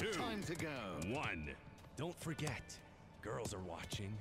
Two. Time to go. One. Don't forget, girls are watching.